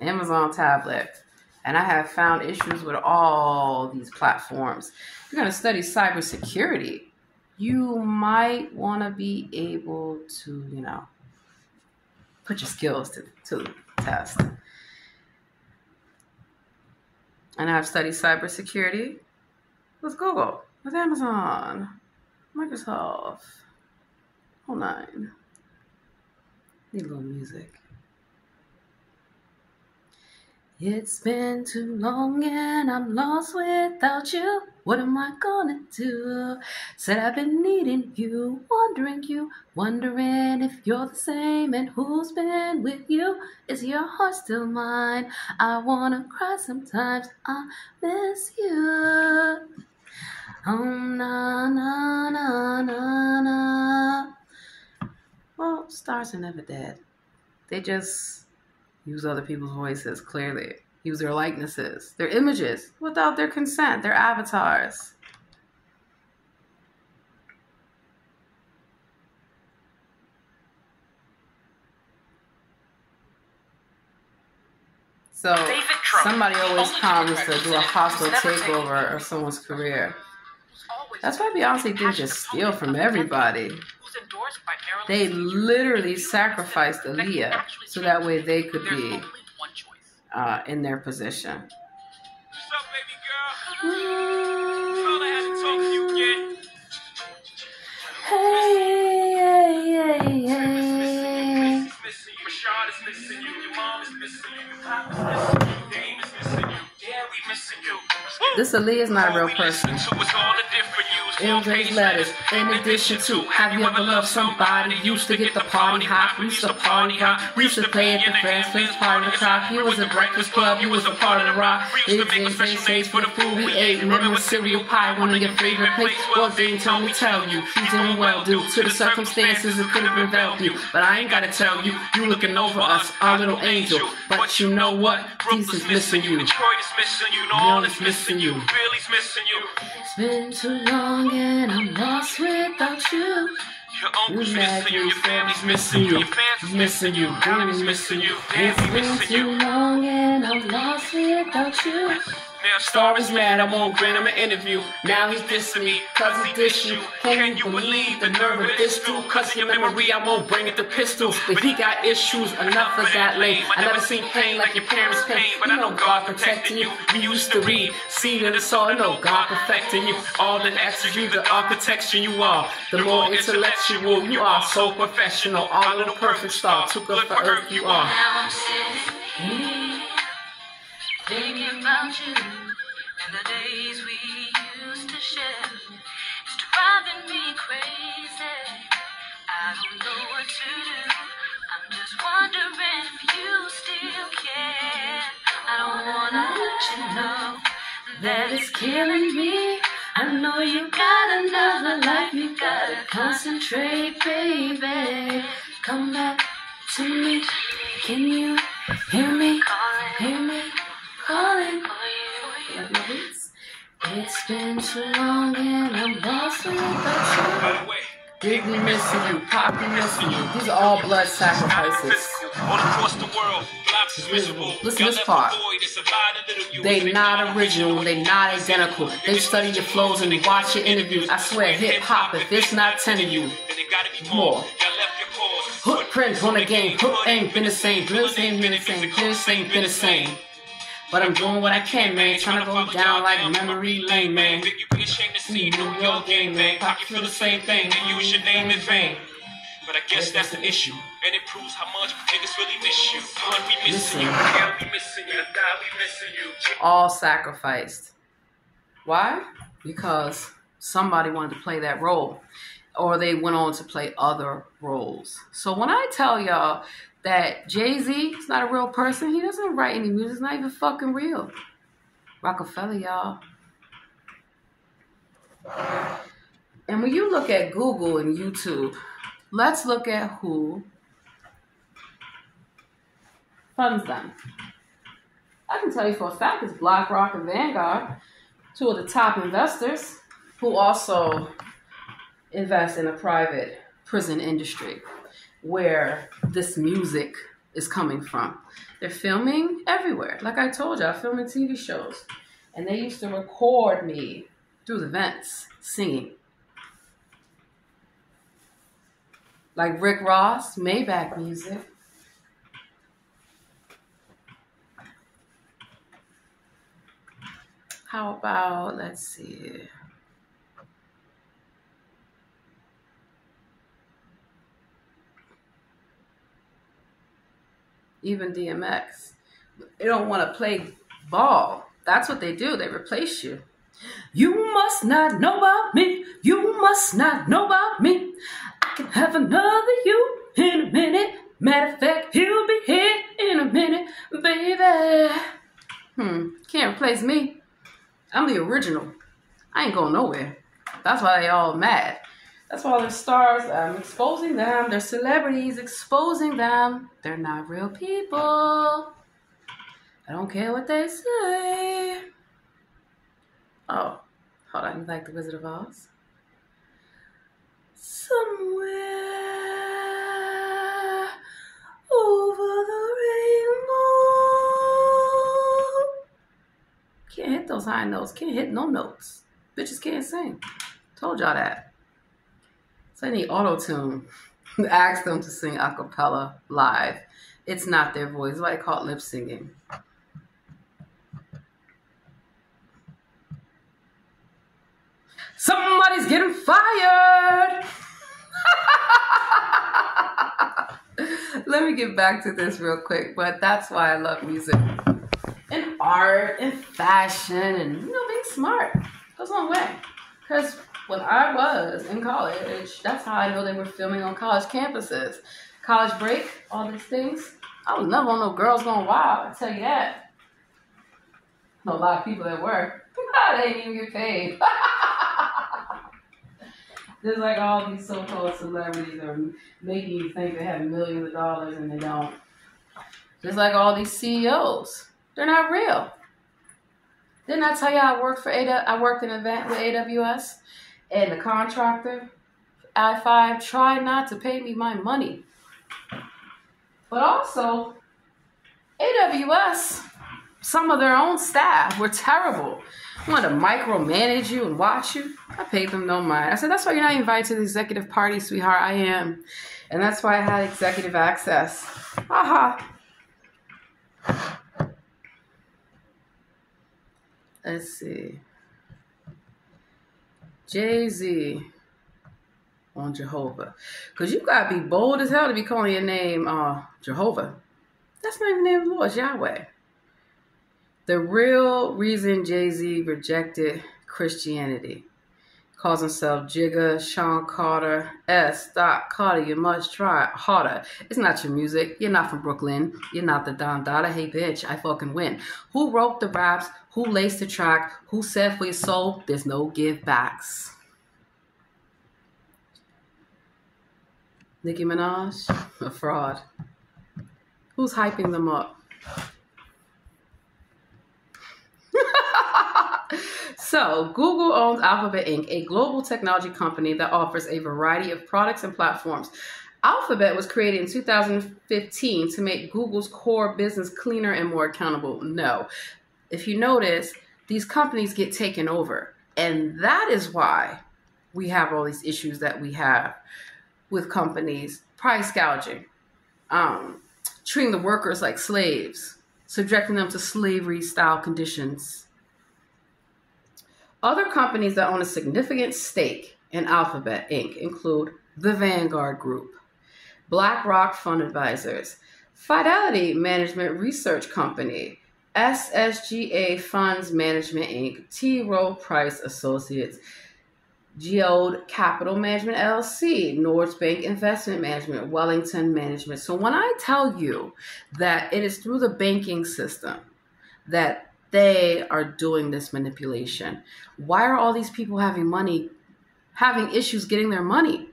Amazon tablet. And I have found issues with all these platforms. If you're going to study cybersecurity, you might want to be able to, you know, put your skills to, to test. And I've studied cybersecurity with Google, with Amazon, Microsoft, whole nine. Need a little music. It's been too long and I'm lost without you. What am I gonna do? Said I've been needing you, wondering you, wondering if you're the same and who's been with you. Is your heart still mine? I wanna cry sometimes. I miss you. Oh na na na na na. Well, stars are never dead. They just use other people's voices clearly, use their likenesses, their images without their consent, their avatars. So somebody always comes to do a hostile takeover of someone's career. That's why Beyonce didn't just steal from everybody. They literally sacrificed Aaliyah so that way they could be uh, in their position. Hey, hey, hey, This Aaliyah is not a real person. MJ's letters, in addition to, have you ever loved somebody? Used to get the party hot, we used to party hot. We used to play at the fast place, party the top. You was a breakfast club, you was a part of the rock. used to make special days for the food we ate. Remember with cereal pie, one of your favorite plates? Well, didn't tell me tell you, you doing well due to the circumstances it could have enveloped you. But I ain't gotta tell you, you looking over us, our little angel. But you know what? Jesus missing you. Detroit is missing you. New Orleans missing you. Philly's missing you. It's been too long and I'm lost without you. Your uncle's missing you, your family's missing you, your fans missing you, Donnie's missing you, It's been too long and I'm lost without you. Now Star is mad, I won't grant him an interview. Now he's dissing me, cause he diss you. Can you believe the nerve of this dude? Cause your memory, I won't bring it to pistols. But he got issues, enough of that lame. I never seen pain like your parents' pain, but I know God protecting you. We used to read, seen in the I know God perfecting you. All the attributes, the architecture you are. The more intellectual you are, so professional. All little perfect star, too good for earth you are. Now I'm sitting thinking about you and the days we used to share. It's driving me crazy. I don't know what to do. I'm just wondering if you still care. I don't wanna let you know that it's killing me. I know you got another life, you gotta concentrate, baby. Come back to me. Can you hear me? Hear me? It's been too long and I'm lost without you. Biggie missing you, Poppy missing you. These are all blood sacrifices. All across the world, Listen to this part. They not original, they not identical. They study your flows and they watch your interviews. I swear, hip hop, if it's not ten of you, more. Footprints on the game, hook ain't been the same, bliss ain't been the same, bliss ain't been the same. But I'm doing what I can, man. Trying to go down like memory lane, man. See, New York game, man. Pop, you feel the same thing. They use your name in vain. But I guess that's an issue. And it proves how much niggas really miss you. God, we missing you. Yeah, we missing you. God, we missing you. All sacrificed. Why? Because somebody wanted to play that role. Or they went on to play other roles. So when I tell y'all that Jay Z is not a real person. He doesn't write any music. It's not even fucking real. Rockefeller, y'all. And when you look at Google and YouTube, let's look at who funds them. I can tell you for a fact it's BlackRock and Vanguard, two of the top investors who also invest in a private prison industry where this music is coming from. They're filming everywhere. Like I told you, I film in TV shows. And they used to record me through the vents singing. Like Rick Ross, Maybach music. How about, let's see. Even DMX. They don't want to play ball. That's what they do. They replace you. You must not know about me. You must not know about me. I can have another you in a minute. Matter of fact, he'll be here in a minute, baby. Hmm, can't replace me. I'm the original. I ain't going nowhere. That's why they all mad. That's why they're stars. I'm exposing them. They're celebrities, exposing them. They're not real people. I don't care what they say. Oh, hold on. You like The Wizard of Oz? Somewhere over the rainbow. Can't hit those high notes. Can't hit no notes. Bitches can't sing. Told y'all that. So I need auto tune. Ask them to sing a cappella live. It's not their voice. It's what I call lip singing. Somebody's getting fired. Let me get back to this real quick, but that's why I love music and art and fashion and you know being smart goes a long way. Because when I was in college, that's how I know they were filming on college campuses. College break, all these things. I was never on no girls going wild. I tell you that. a lot of people that were. they didn't even get paid. There's like all these so-called celebrities are making you think they have millions of dollars and they don't. Just like all these CEOs, they're not real. Didn't I tell you I worked for AW, I worked in an event with AWS, and the contractor, I5, tried not to pay me my money. But also, AWS, some of their own staff were terrible. Want to micromanage you and watch you. I paid them no mind. I said, that's why you're not invited to the executive party, sweetheart. I am. And that's why I had executive access. Aha. Let's see. Jay Z on Jehovah. Because you got to be bold as hell to be calling your name uh, Jehovah. That's not even the name of the Lord, Yahweh. The real reason Jay Z rejected Christianity calls himself Jigga Sean Carter S. Dot Carter. You must try harder. It's not your music. You're not from Brooklyn. You're not the Don Dada. Hey bitch, I fucking win. Who wrote the raps? Who laced the track? Who said for your soul? There's no give backs. Nicki Minaj, a fraud. Who's hyping them up? So, Google owns Alphabet Inc., a global technology company that offers a variety of products and platforms. Alphabet was created in 2015 to make Google's core business cleaner and more accountable. No. If you notice, these companies get taken over. And that is why we have all these issues that we have with companies price gouging, um, treating the workers like slaves, subjecting them to slavery style conditions other companies that own a significant stake in Alphabet Inc. include the Vanguard Group, BlackRock Fund Advisors, Fidelity Management Research Company, SSGA Funds Management Inc., T. Rowe Price Associates, Geode Capital Management LLC, Norges Bank Investment Management, Wellington Management. So when I tell you that it is through the banking system that they are doing this manipulation. Why are all these people having money, having issues getting their money?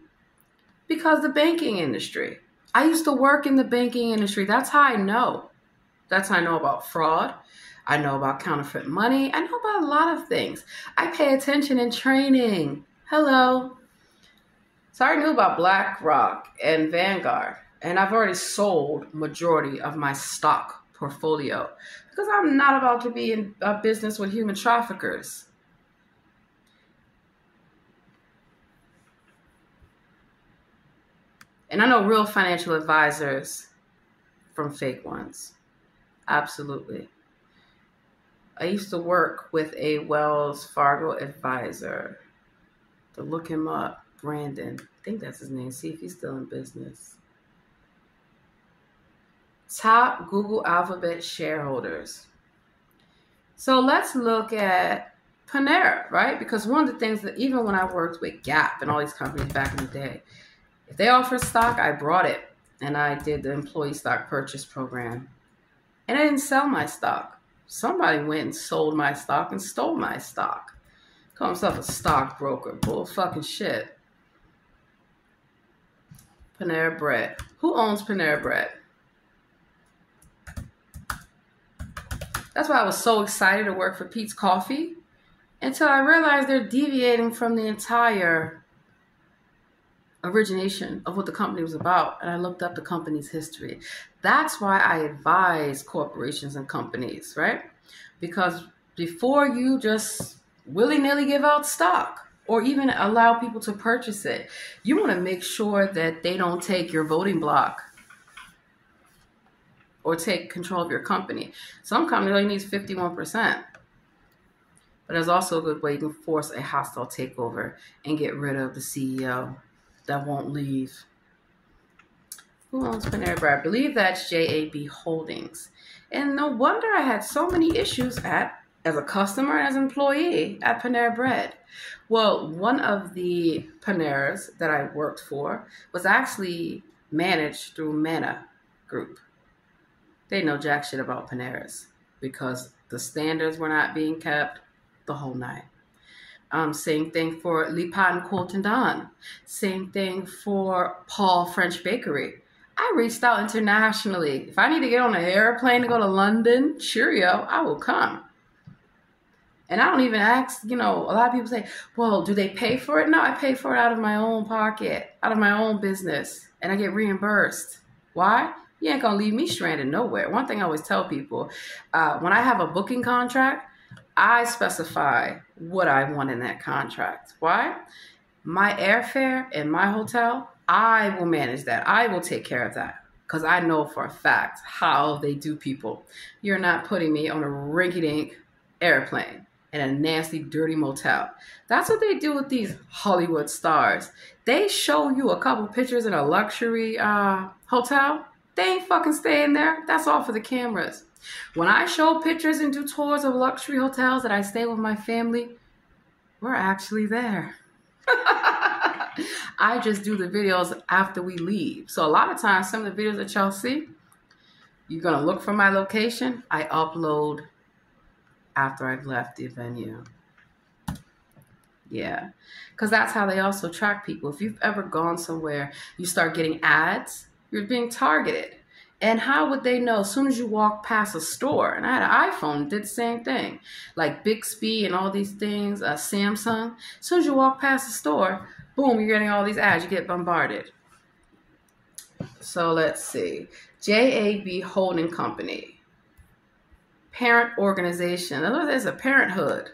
Because the banking industry. I used to work in the banking industry. That's how I know. That's how I know about fraud. I know about counterfeit money. I know about a lot of things. I pay attention in training. Hello. So I knew about BlackRock and Vanguard And I've already sold majority of my stock portfolio because I'm not about to be in a business with human traffickers. And I know real financial advisors from fake ones. Absolutely. I used to work with a Wells Fargo advisor. To look him up, Brandon. I think that's his name. See if he's still in business. Top Google Alphabet shareholders. So let's look at Panera, right? Because one of the things that even when I worked with Gap and all these companies back in the day, if they offered stock, I brought it and I did the employee stock purchase program. And I didn't sell my stock. Somebody went and sold my stock and stole my stock. Call himself a stockbroker. Bull fucking shit. Panera Bread. Who owns Panera Bread? That's why I was so excited to work for Peet's Coffee until I realized they're deviating from the entire origination of what the company was about and I looked up the company's history. That's why I advise corporations and companies, right? Because before you just willy nilly give out stock or even allow people to purchase it, you want to make sure that they don't take your voting block or take control of your company. Some company only needs 51%. But there's also a good way you can force a hostile takeover and get rid of the CEO that won't leave. Who owns Panera Bread? I believe that's JAB Holdings. And no wonder I had so many issues at as a customer and as an employee at Panera Bread. Well, one of the Paneras that I worked for was actually managed through Mana Group. They know jack shit about Paneras because the standards were not being kept the whole night. Um, same thing for Le Pain Quotidien. Same thing for Paul French Bakery. I reached out internationally. If I need to get on an airplane to go to London, cheerio, I will come. And I don't even ask, you know, a lot of people say, well, do they pay for it? No, I pay for it out of my own pocket, out of my own business, and I get reimbursed. Why? You ain't gonna leave me stranded nowhere. One thing I always tell people uh, when I have a booking contract, I specify what I want in that contract. Why? My airfare and my hotel, I will manage that. I will take care of that because I know for a fact how they do people. You're not putting me on a rinky dink airplane in a nasty, dirty motel. That's what they do with these Hollywood stars. They show you a couple pictures in a luxury uh, hotel. They ain't fucking staying there. That's all for the cameras. When I show pictures and do tours of luxury hotels that I stay with my family, we're actually there. I just do the videos after we leave. So a lot of times, some of the videos that y'all see, you're gonna look for my location. I upload after I've left the venue. Yeah, because that's how they also track people. If you've ever gone somewhere, you start getting ads, you're being targeted. And how would they know as soon as you walk past a store? And I had an iPhone, did the same thing. Like Bixby and all these things, uh, Samsung. As soon as you walk past a store, boom, you're getting all these ads. You get bombarded. So let's see. JAB Holding Company. Parent organization. In other words, there's a parenthood.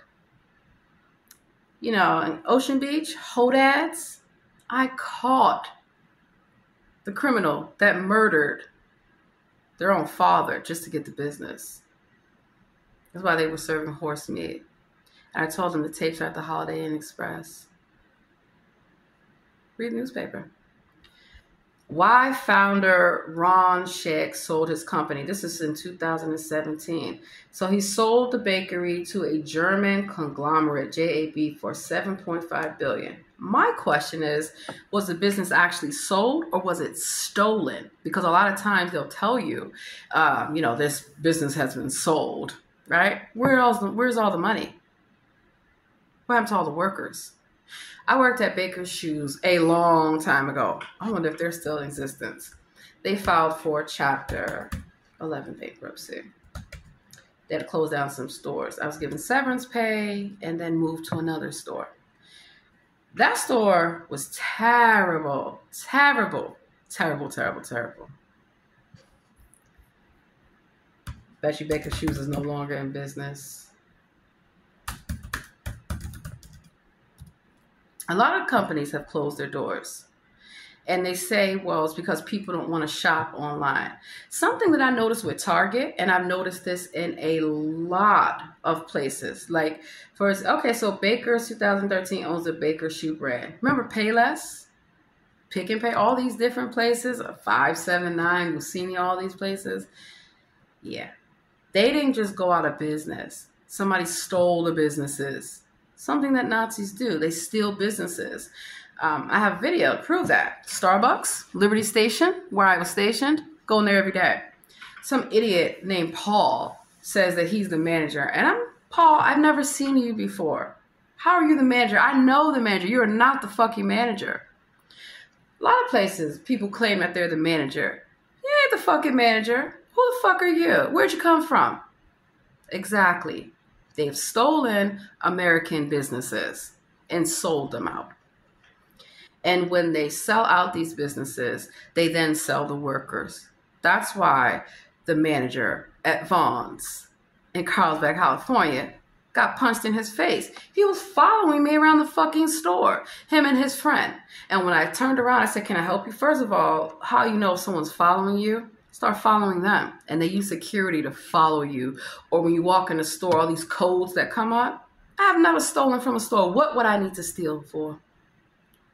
You know, Ocean Beach, hold ads. I caught the criminal that murdered their own father just to get the business. That's why they were serving horse meat. And I told them the tapes are at the Holiday Inn Express. Read the newspaper. Why founder Ron Shaich sold his company. This is in 2017. So he sold the bakery to a German conglomerate, JAB, for 7.5 billion. My question is, was the business actually sold or was it stolen? Because a lot of times they'll tell you, um, you know, this business has been sold, right? Where else, where's all the money? What happened to all the workers? I worked at Baker's Shoes a long time ago. I wonder if they're still in existence. They filed for Chapter 11 bankruptcy. They had to close down some stores. I was given severance pay and then moved to another store. That store was terrible, terrible, Terrible, terrible, terrible. Betty Baker Shoes is no longer in business. A lot of companies have closed their doors. And they say, well, it's because people don't want to shop online. Something that I noticed with Target, and I've noticed this in a lot of places. Like, for okay, so Baker's 2013 owns the Baker shoe brand. Remember Payless? Pick and Pay, all these different places, uh, 579, Lucini, all these places. Yeah. They didn't just go out of business. Somebody stole the businesses. Something that Nazis do. They steal businesses. Um, I have video to prove that. Starbucks, Liberty Station, where I was stationed, going there every day. Some idiot named Paul says that he's the manager. And I'm, Paul, I've never seen you before. How are you the manager? I know the manager. You are not the fucking manager. A lot of places, people claim that they're the manager. You ain't the fucking manager. Who the fuck are you? Where'd you come from? Exactly. They've stolen American businesses and sold them out. And when they sell out these businesses, they then sell the workers. That's why the manager at Vons in Carlsbad, California, got punched in his face. He was following me around the fucking store, him and his friend. And when I turned around, I said, Can I help you? First of all, how you know if someone's following you? Start following them. And they use security to follow you. Or when you walk in the store, all these codes that come up. I have never stolen from a store. What would I need to steal for?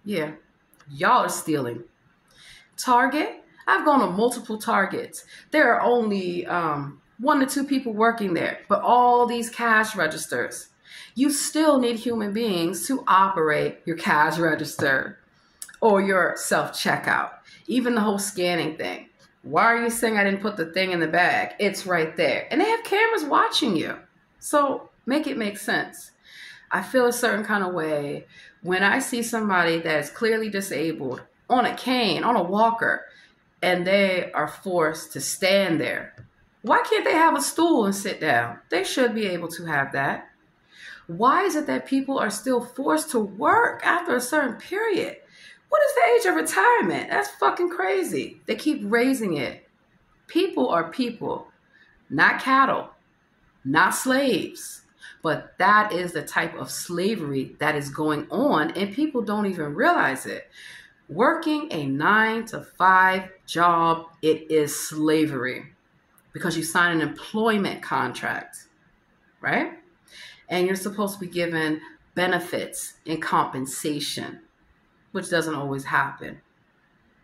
Yeah, y'all are stealing. Target, I've gone to multiple Targets. There are only um, one to two people working there, but all these cash registers. You still need human beings to operate your cash register or your self checkout, even the whole scanning thing. Why are you saying I didn't put the thing in the bag? It's right there. And they have cameras watching you. So make it make sense. I feel a certain kind of way when I see somebody that is clearly disabled on a cane, on a walker, and they are forced to stand there why can't they have a stool and sit down? They should be able to have that. Why is it that people are still forced to work after a certain period? What is the age of retirement? That's fucking crazy. They keep raising it. People are people, not cattle, not slaves. But that is the type of slavery that is going on, and people don't even realize it. Working a nine to five job, it is slavery because you sign an employment contract, right? And you're supposed to be given benefits and compensation, which doesn't always happen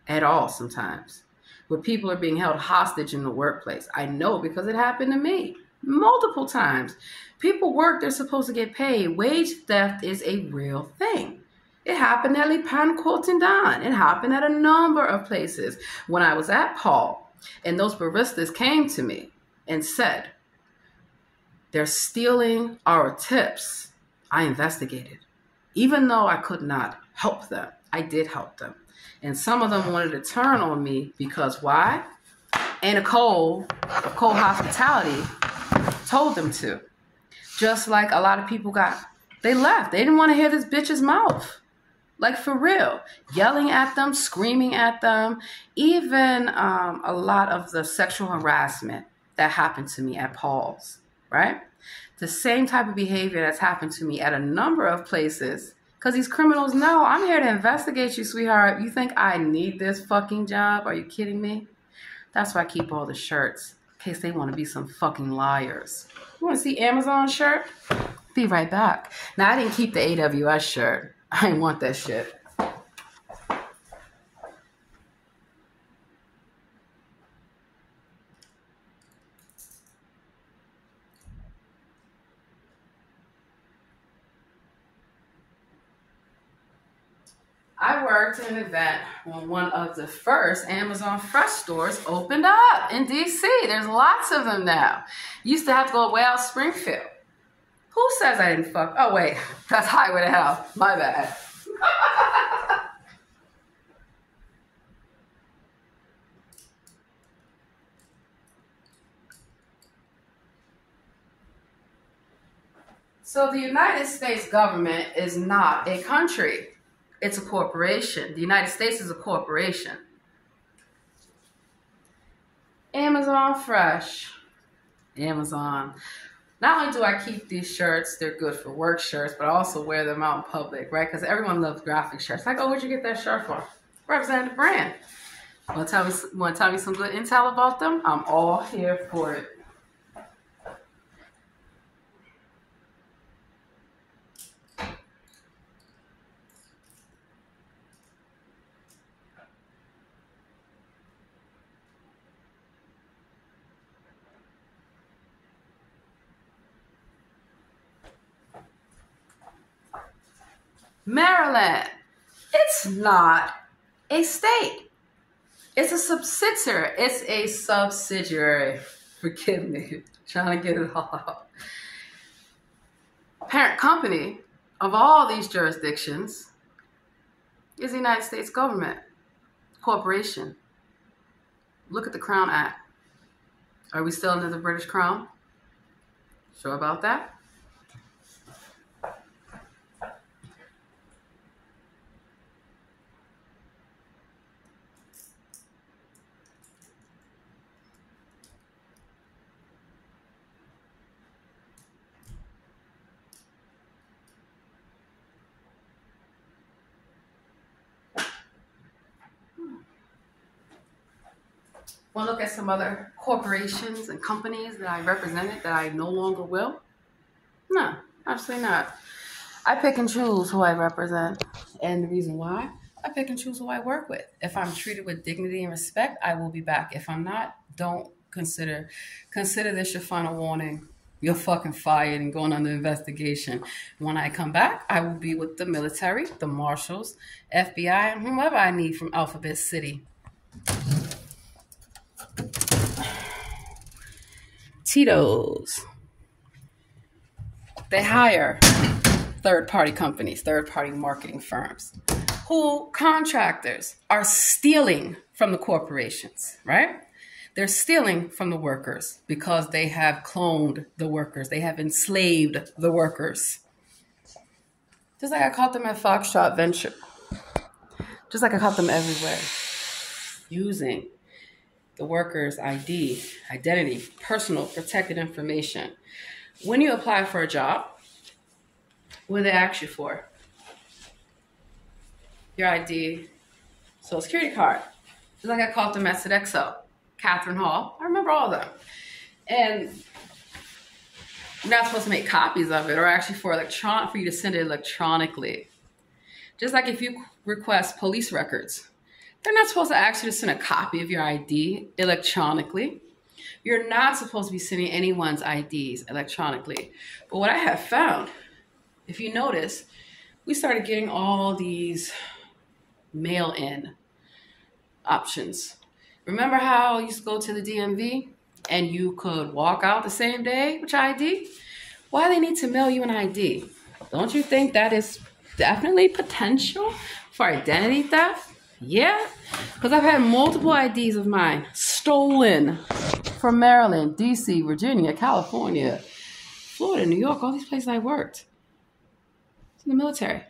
at all sometimes. Where people are being held hostage in the workplace. I know because it happened to me multiple times. People work, they're supposed to get paid. Wage theft is a real thing. It happened at Le Pain Quotidien. It happened at a number of places. When I was at Paul, and those baristas came to me and said, They're stealing our tips. I investigated. Even though I could not help them, I did help them. And some of them wanted to turn on me because why? Anna Cole of Cole Hospitality told them to. Just like a lot of people got, they left. They didn't want to hear this bitch's mouth. Like for real, yelling at them, screaming at them, even um, a lot of the sexual harassment that happened to me at Paul's, right? The same type of behavior that's happened to me at a number of places. Because these criminals know I'm here to investigate you, sweetheart. You think I need this fucking job? Are you kidding me? That's why I keep all the shirts, in case they want to be some fucking liars. You want to see Amazon shirt? Be right back. Now, I didn't keep the AWS shirt. I ain't want that shit. An event when one of the first Amazon Fresh stores opened up in DC. There's lots of them now. Used to have to go way out Springfield. Who says I didn't fuck? Oh, wait. That's Highway to Hell. My bad. so the United States government is not a country. It's a corporation. The United States is a corporation. Amazon Fresh. Amazon. Not only do I keep these shirts, they're good for work shirts, but I also wear them out in public, right? Because everyone loves graphic shirts. Like, oh, where'd you get that shirt from? Representative brand. Want to tell me? Want to tell me some good intel about them? I'm all here for it. Maryland. It's not a state. It's a subsidiary. It's a subsidiary. Forgive me. Trying to get it all out. Parent company of all these jurisdictions is the United States government, corporation. Look at the Crown Act. Are we still under the British Crown? Sure about that? To look at some other corporations and companies that I represented that I no longer will? No, absolutely not. I pick and choose who I represent. And the reason why, I pick and choose who I work with. If I'm treated with dignity and respect, I will be back. If I'm not, don't consider consider this your final warning. You're fucking fired and going under investigation. When I come back, I will be with the military, the marshals, FBI, and whomever I need from Alphabet City. Tito's. They hire third party companies, third party marketing firms, who contractors are stealing from the corporations, right? They're stealing from the workers because they have cloned the workers, they have enslaved the workers. Just like I caught them at Foxtrot Venture, just like I caught them everywhere, using the worker's ID, identity, personal protected information. When you apply for a job, what do they ask you for? Your ID, social security card. Just like I called them at Sodexo, Catherine Hall. I remember all of them. And you're not supposed to make copies of it or actually for electron for you to send it electronically. Just like if you request police records, they're not supposed to ask you to send a copy of your ID electronically. You're not supposed to be sending anyone's IDs electronically. But what I have found, if you notice, we started getting all these mail in options. Remember how you used to go to the DMV and you could walk out the same day with your ID? Why they need to mail you an ID? Don't you think that is definitely potential for identity theft? Yeah, because I've had multiple IDs of mine stolen from Maryland, DC, Virginia, California, Florida, New York, all these places I worked. It's in the military.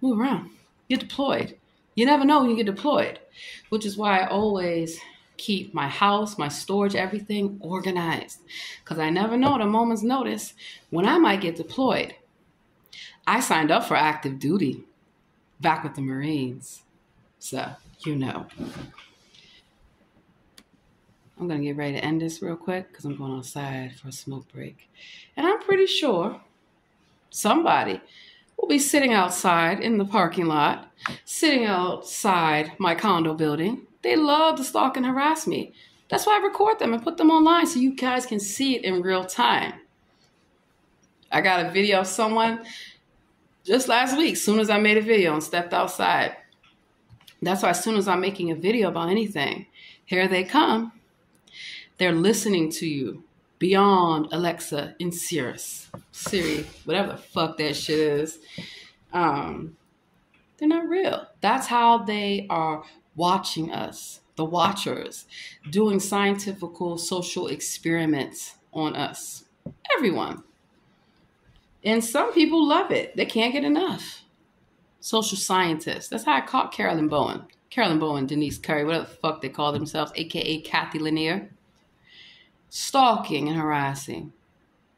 Move around. Get deployed. You never know when you get deployed, which is why I always keep my house, my storage, everything organized. Because I never know at a moment's notice when I might get deployed. I signed up for active duty back with the Marines. So, you know. I'm going to get ready to end this real quick because I'm going outside for a smoke break. And I'm pretty sure somebody will be sitting outside in the parking lot, sitting outside my condo building. They love to stalk and harass me. That's why I record them and put them online so you guys can see it in real time. I got a video of someone just last week, soon as I made a video and stepped outside. That's why as soon as I'm making a video about anything, here they come. They're listening to you beyond Alexa and Cirrus, Siri, whatever the fuck that shit is. Um, they're not real. That's how they are watching us, the watchers, doing scientific social experiments on us. Everyone. And some people love it. They can't get enough social scientist. That's how I caught Carolyn Bowen. Carolyn Bowen, Denise Curry, whatever the fuck they call themselves, aka Cathy Lanier. stalking and harassing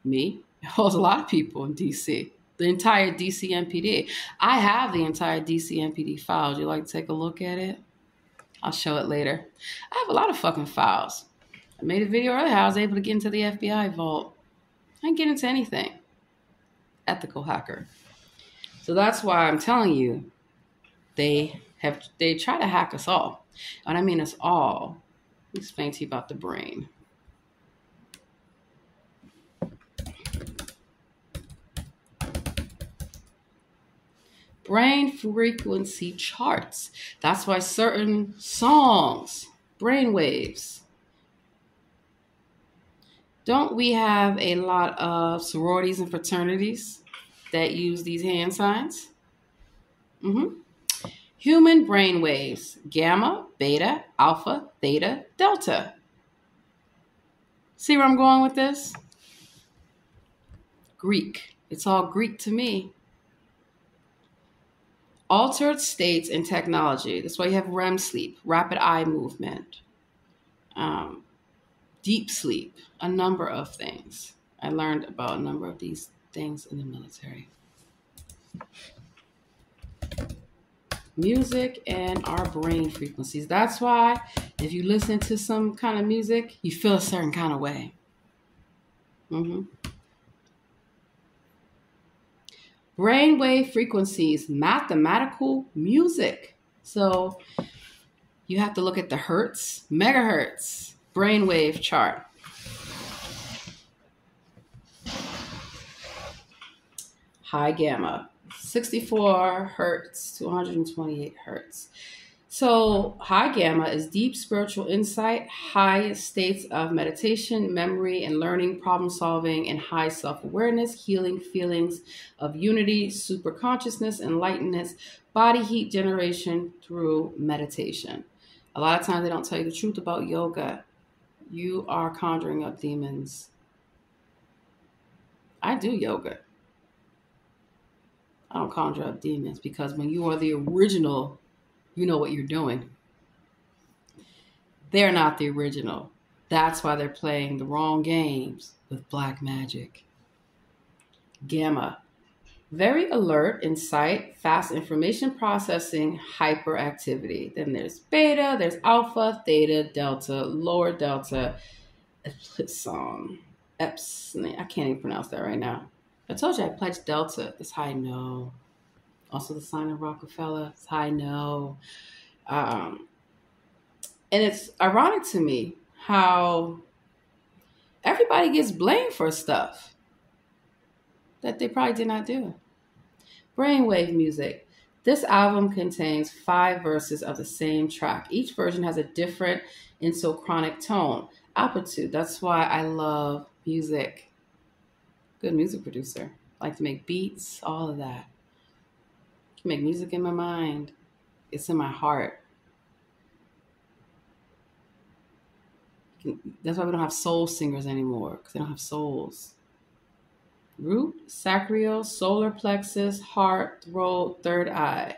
me. It was a lot of people in DC. The entire DC MPD. I have the entire DC MPD files. You like to take a look at it? I'll show it later. I have a lot of fucking files. I made a video earlier how I was able to get into the FBI vault. I can get into anything. Ethical hacker. So that's why I'm telling you, they have they try to hack us all. And I mean us all. Let me explain to you about the brain. brain frequency charts. That's why certain songs, brain waves. Don't we have a lot of sororities and fraternities that use these hand signs? Mm-hmm. Human brain waves gamma, beta, alpha, theta, delta. See where I'm going with this? Greek. It's all Greek to me altered states in technology. That's why you have REM sleep, rapid eye movement, um, deep sleep, a number of things. I learned about a number of these things in the military. Music and our brain frequencies. That's why if you listen to some kind of music, you feel a certain kind of way. Mm-hmm. brainwave frequencies, mathematical music. So you have to look at the hertz, megahertz, brainwave chart. High gamma, 64 hertz to 128 hertz. So, high gamma is deep spiritual insight, high states of meditation, memory, and learning, problem solving, and high self awareness, healing feelings of unity, super consciousness, enlightenment, body heat generation through meditation. A lot of times they don't tell you the truth about yoga. You are conjuring up demons. I do yoga. I don't conjure up demons because when you are the original you know what you're doing. They're not the original. That's why they're playing the wrong games with black magic. Gamma. Very alert, insight, fast information processing, hyperactivity. Then there's beta, there's alpha, theta, delta, lower delta, epsilon, epsilon. I can't even pronounce that right now. I told you I pledged delta. It's high no also the sign of Rockefeller. It's high no. Um, and it's ironic to me how everybody gets blamed for stuff that they probably did not do. Brainwave music. This album contains five verses of the same track. Each version has a different isochronic tone, amplitude. That's why I love music. Good music producer. like to make beats, all of that make music in my mind. It's in my heart. That's why we don't have soul singers anymore because they don't have souls. Root, sacral, solar plexus, heart, throat, third eye.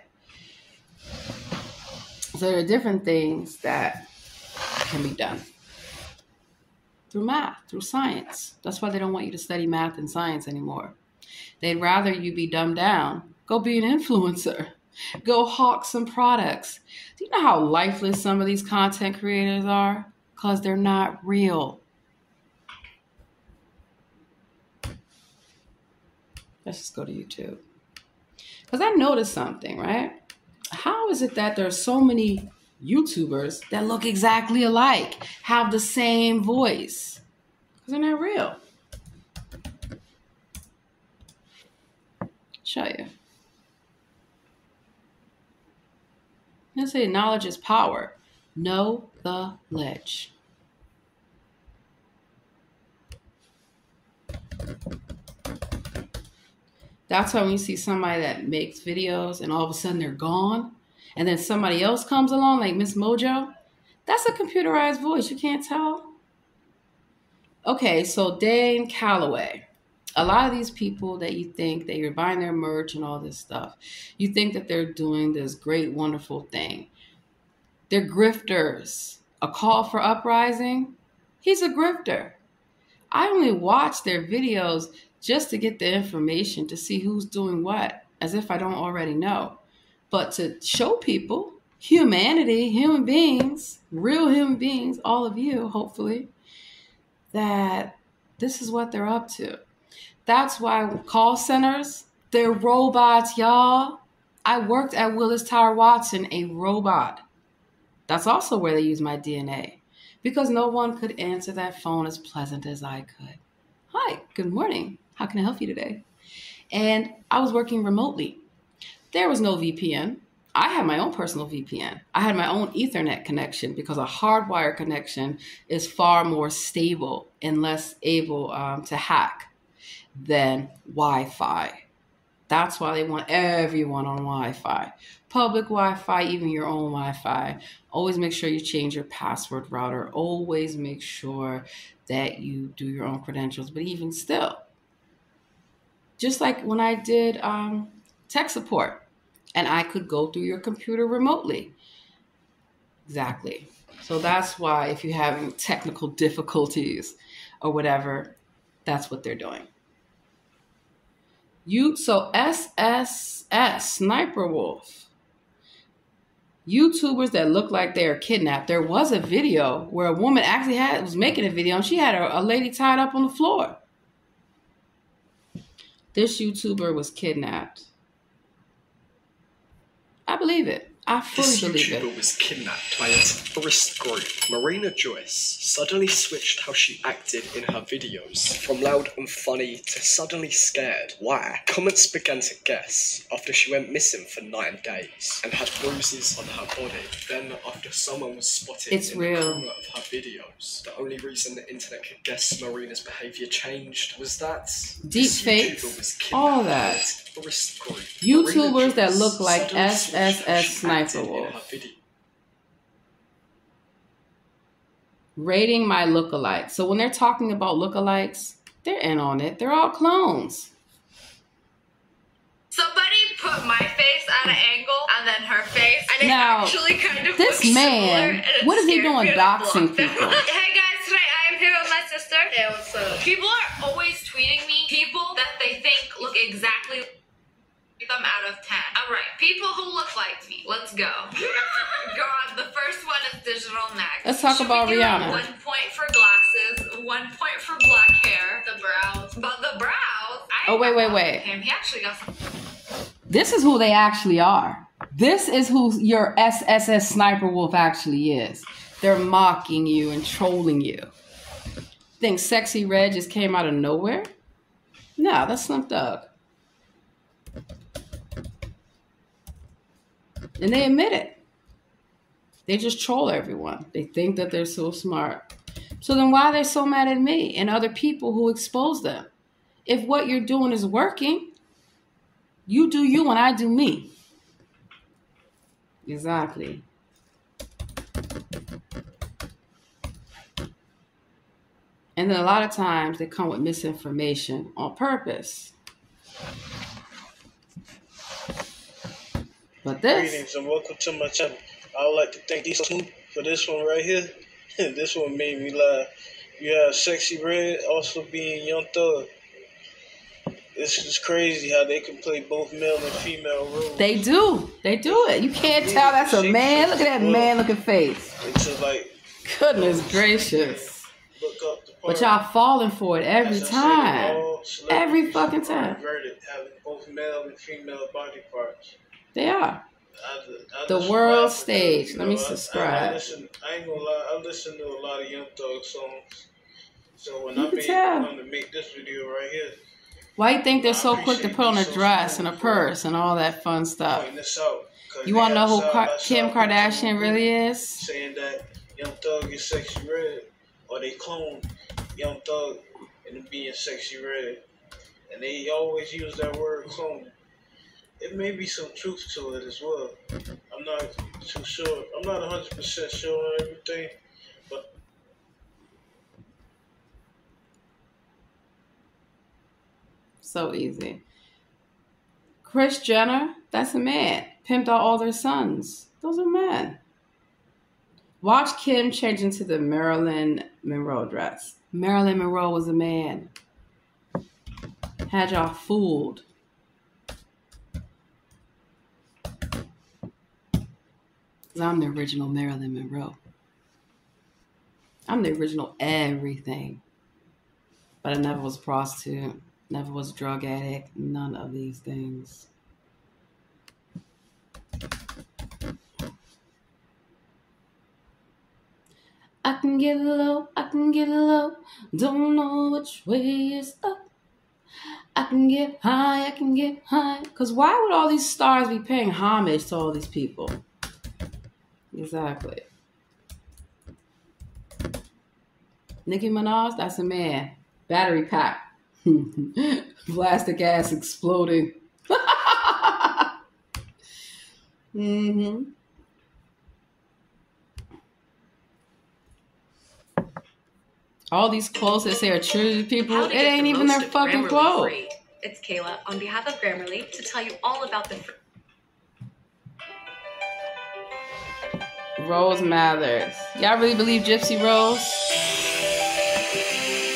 So there are different things that can be done through math, through science. That's why they don't want you to study math and science anymore. They'd rather you be dumbed down Go be an influencer. Go hawk some products. Do you know how lifeless some of these content creators are? Because they're not real. Let's just go to YouTube. Because I noticed something, right? How is it that there's so many YouTubers that look exactly alike, have the same voice? They're not real. Show you. I say knowledge is power. Know the ledge. That's why when you see somebody that makes videos and all of a sudden they're gone, and then somebody else comes along like Miss Mojo, that's a computerized voice. You can't tell. Okay, so Dane Calloway a lot of these people that you think that you're buying their merch and all this stuff, you think that they're doing this great, wonderful thing. They're grifters. A call for uprising, he's a grifter. I only watch their videos just to get the information to see who's doing what, as if I don't already know. But to show people humanity, human beings, real human beings, all of you, hopefully, that this is what they're up to. That's why call centers, they're robots, y'all. I worked at Willis Tower Watson, a robot. That's also where they use my DNA because no one could answer that phone as pleasant as I could. Hi, good morning. How can I help you today? And I was working remotely. There was no VPN. I had my own personal VPN. I had my own Ethernet connection because a hardwire connection is far more stable and less able um, to hack than Wi Fi. That's why they want everyone on Wi Fi. Public Wi Fi, even your own Wi Fi. Always make sure you change your password router. Always make sure that you do your own credentials. But even still, just like when I did um, tech support and I could go through your computer remotely. Exactly. So that's why if you're having technical difficulties or whatever, that's what they're doing. You so SSS Sniper Wolf. YouTubers that look like they are kidnapped. There was a video where a woman actually had was making a video and she had a, a lady tied up on the floor. This YouTuber was kidnapped. I believe it. I fully This believe YouTuber it. was kidnapped by a terrorist group. Marina Joyce suddenly switched how she acted in her videos. From loud and funny to suddenly scared. Why? Comments began to guess after she went missing for nine days and had bruises on her body. Then, after someone was spotted It's in real. the corner of her videos, the only reason the internet could guess Marina's behaviour changed was that Deep this fakes, YouTuber was all that. A terrorist group. YouTubers that look like SSS Sniper Wolf. Rating my lookalike. So when they're talking about lookalikes, they're in on it. They're all clones. Somebody put my face at an angle and then her face, and it Now, actually kind of this man, similar, and it what is he doing doxing people? hey guys, today I am here with my sister. Hey, what's up? People are always tweeting me people that they think look exactly like them out of 10. Alright, people who look like me. Let's go. God, the first one is digital next. Let's talk Should about we do Rihanna. One point for glasses, one point for black hair. The brows. But the brows. I Oh, wait, wait, wait. Him. He actually got some This is who they actually are. This is who your SSS Sniper Wolf actually is. They're mocking you and trolling you. Think Sexy Red just came out of nowhere? No, that's Slim Thug. And they admit it. They just troll everyone. They think that they're so smart. So then why are they so mad at me and other people who expose them? If what you're doing is working, you do you and I do me. Exactly. And then a lot of times they come with misinformation on purpose. But this, Greetings and welcome to my channel. I would like to thank these two for this one right here. this one made me laugh. You have Sexy Red also being Young Thug. This is crazy how they can play both male and female roles. they do. They do it. You can't tell that's a man. Look at that man looking face. It's like Goodness gracious. look up the But y'all falling for it every time. all Every fucking time. Inverted, having both male and female body parts. They are. I, I The world stage. Let me know, I- I, subscribe. I, listen, I ain't gonna lie. I listen to a lot of Young Thug songs. So when You I made tell. wanted to make this video right here, Why you think they're so quick to put on a so dress and a purse and all that fun stuff? this out. 'cause You want to know who by Kim Kardashian really is? Saying that Young Thug is sexy red, or they clone Young Thug into being sexy red, and they always use that word cloning. It may be some truth to it as well. I'm not too sure. I'm not 100% sure on everything, but So easy. Kris Jenner, that's a man. Pimped out all their sons. Those are men. Watch Kim change into the Marilyn Monroe dress. Marilyn Monroe was a man. Had y'all fooled. Because I'm the original Marilyn Monroe. I'm the original everything. But I never was a prostitute, never was a drug addict, none of these things. I can get low, I can get low, don't know which way is up. I can get high, I can get high. Because why would all these stars be paying homage to all these people? Exactly. Nicki Minaj, that's a man. Battery pack. Plastic ass exploding. mm-hmm. All these clothes that say are true to people, it ain't the even their fucking clothes. free. It's Kayla on behalf of Grammarly to tell you all about the. Rose Mathers. Y'all really believe Gypsy Rose?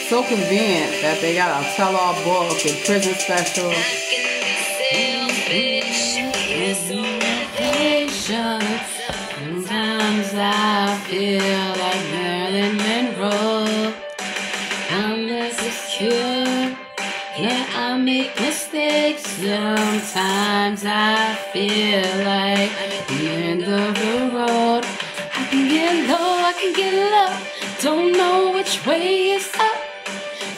So convenient that they got a tell-all book and prison special. Sometimes I feel like Marilyn Monroe. I'm insecure. Yeah, I make mistakes. Sometimes I feel like end of the road. Don't know which way is up.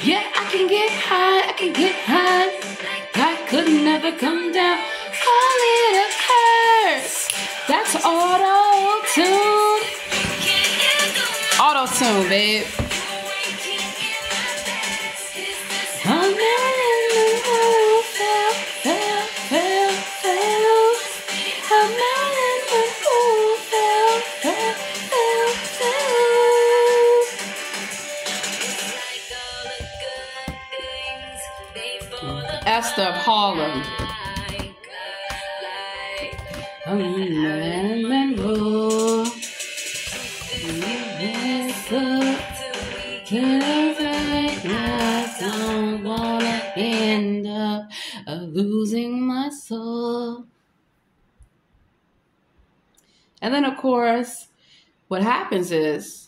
Yeah, I can get high, I can get high. I could never come down. Call it a curse. That's auto tune. Auto tune, babe. Esther of Harlem. I'm in Monroe. I don't wanna end up losing my soul. And then, of course, what happens is